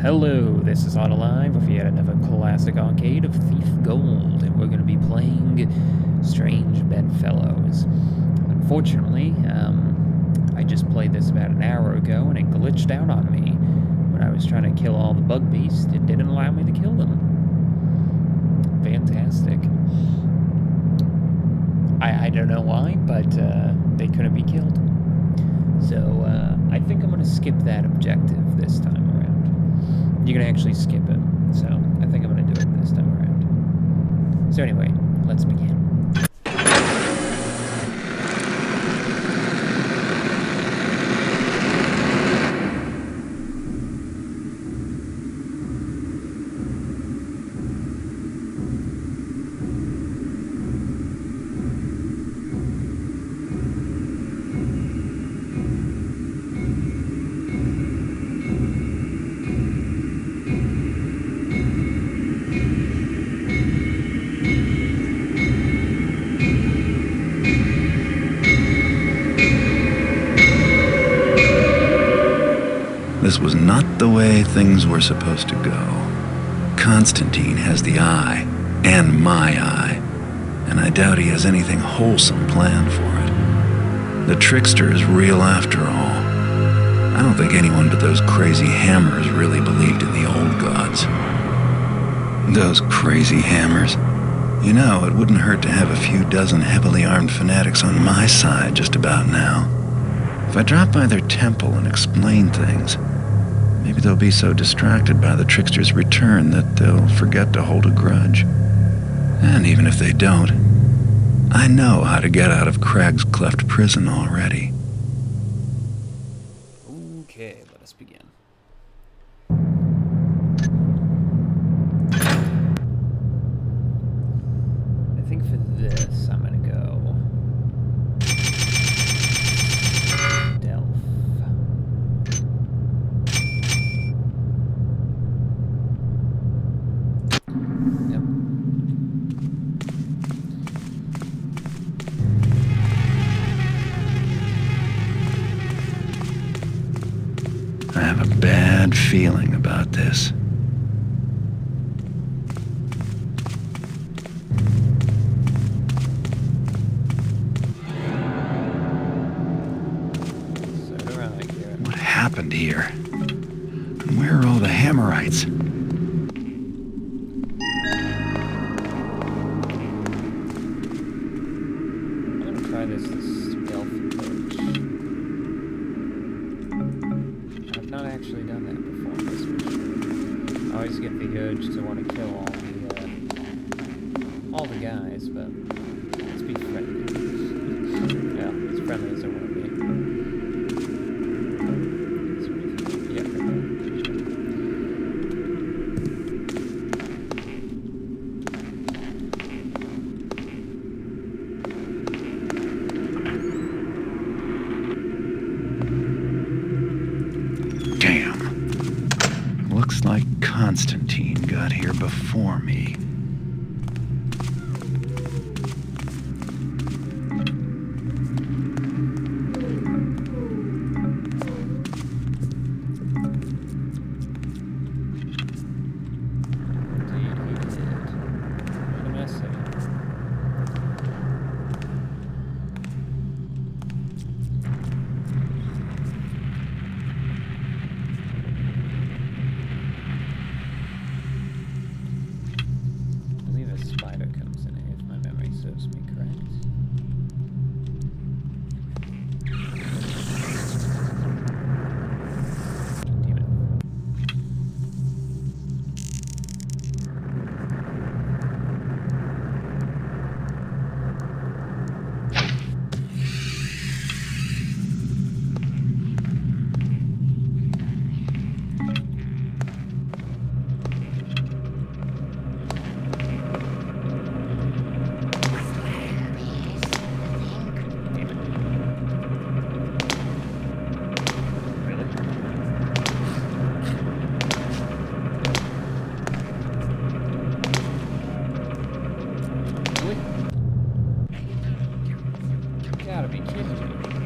Hello, this is ARTalive with yet another classic arcade of Thief Gold, and we're going to be playing Strange Bedfellows. Unfortunately, um, I just played this about an hour ago, and it glitched out on me. When I was trying to kill all the bug beasts, it didn't allow me to kill them. Fantastic. I, I don't know why, but uh, they couldn't be killed. So uh, I think I'm going to skip that objective this time. You can actually skip it, so I think I'm going to do it this time around. So anyway, let's begin. This was not the way things were supposed to go. Constantine has the eye, and my eye, and I doubt he has anything wholesome planned for it. The trickster is real after all. I don't think anyone but those crazy hammers really believed in the old gods. Those crazy hammers. You know, it wouldn't hurt to have a few dozen heavily armed fanatics on my side just about now. If I drop by their temple and explain things, maybe they'll be so distracted by the trickster's return that they'll forget to hold a grudge. And even if they don't, I know how to get out of Crag's Cleft prison already. Okay, let us begin. I think for this, I'm gonna go. Delph. Yep. I have a bad feeling about this. So do I, Garrett. What happened here? And where are all the Hammerites? The guys, but let's be friendly. yeah, as friendly as I want to be. Damn. Looks like Constantine got here before me. Thank you.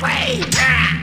This way! Ah!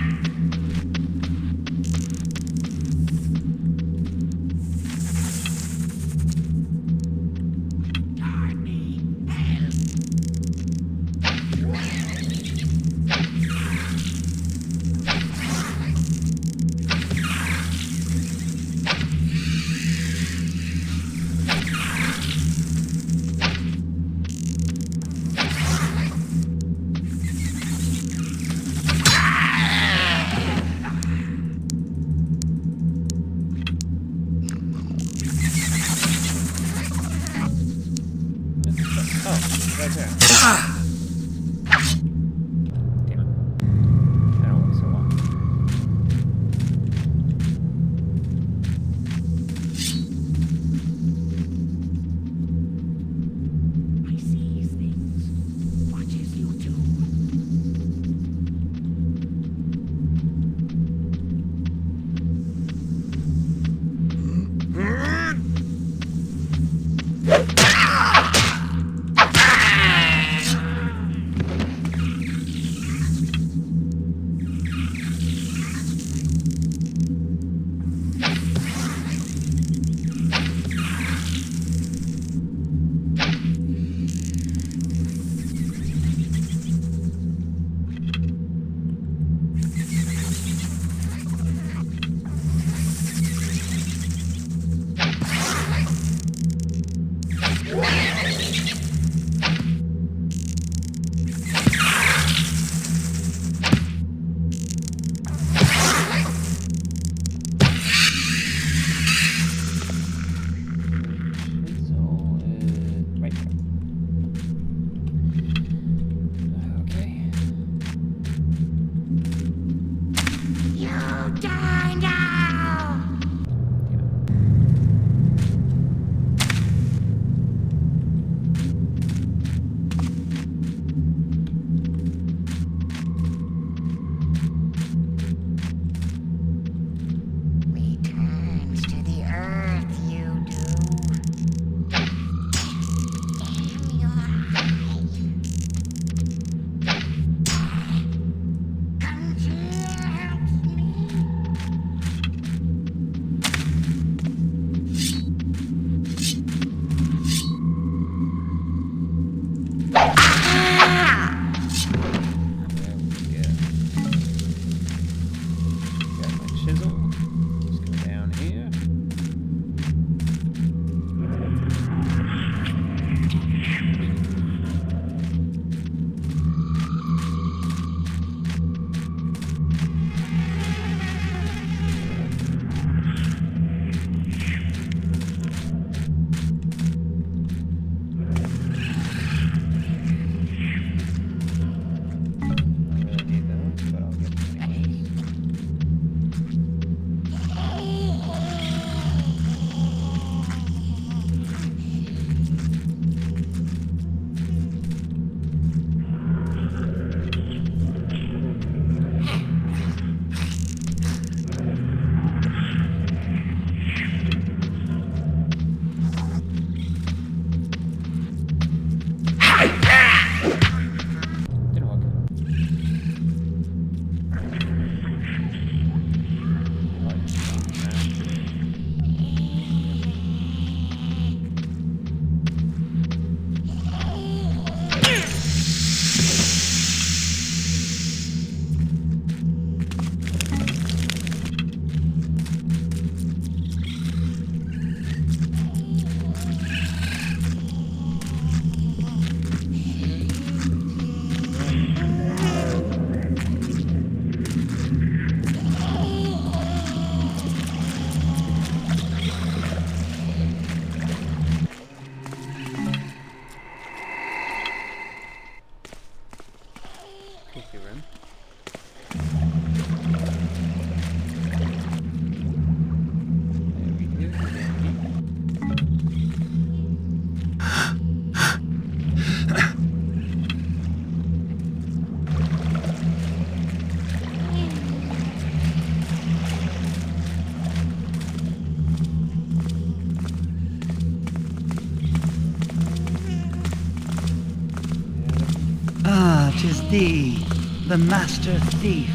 The master thief.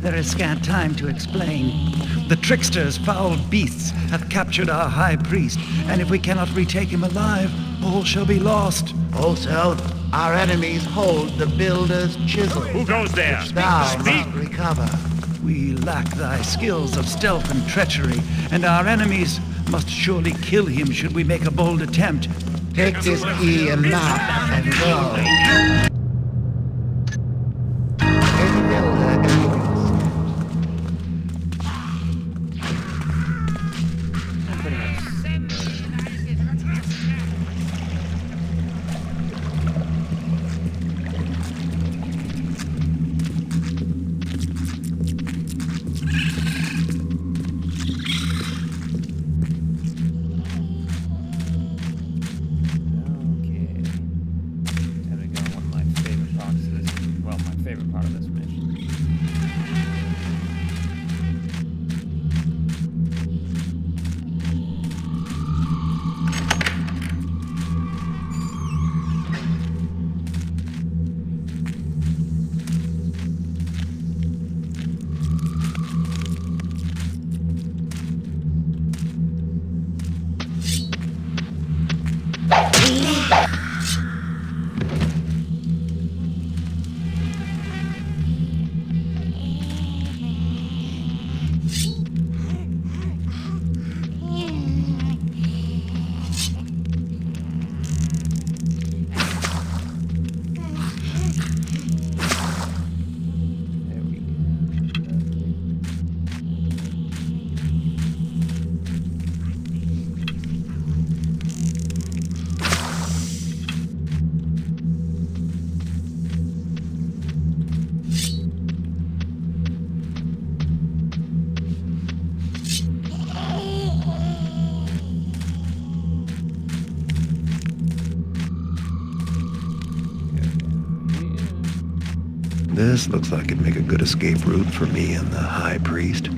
There is scant time to explain. The tricksters, foul beasts, have captured our high priest, and if we cannot retake him alive, all shall be lost. Also, our enemies hold the builder's chisel. Who goes there? which thou Speak! must recover. We lack thy skills of stealth and treachery, and our enemies must surely kill him should we make a bold attempt. Take this key and map and go. This looks like it'd make a good escape route for me and the High Priest.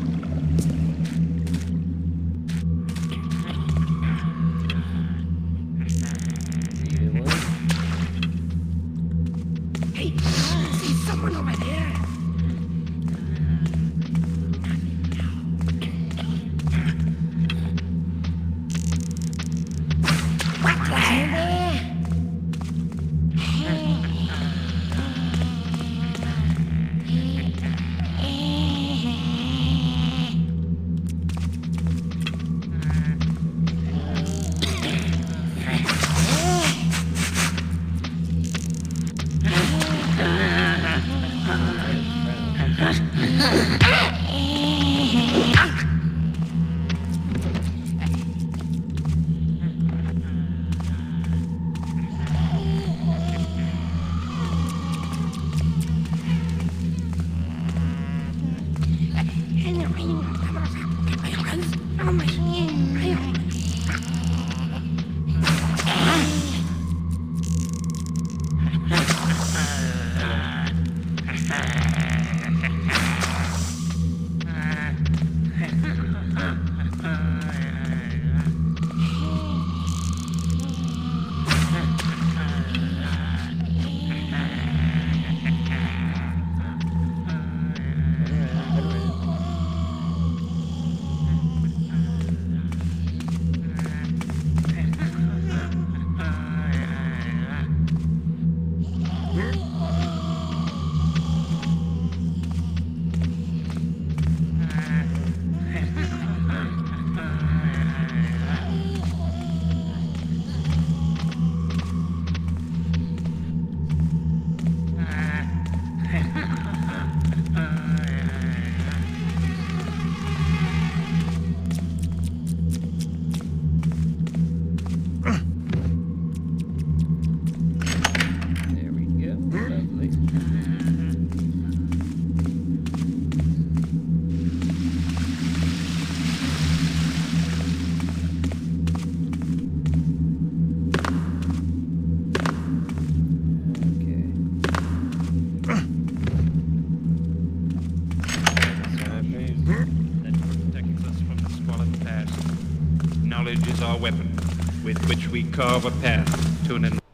We carve a path to an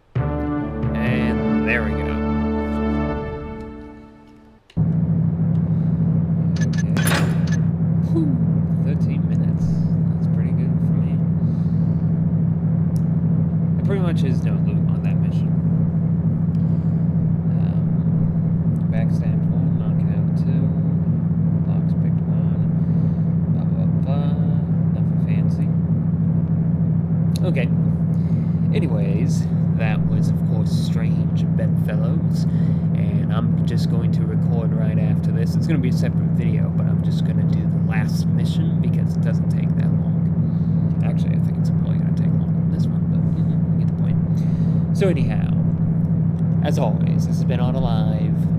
separate video, but I'm just going to do the last mission because it doesn't take that long. Actually, I think it's probably going to take longer than this one, but you know, you get the point. So, anyhow, as always, this has been On Alive.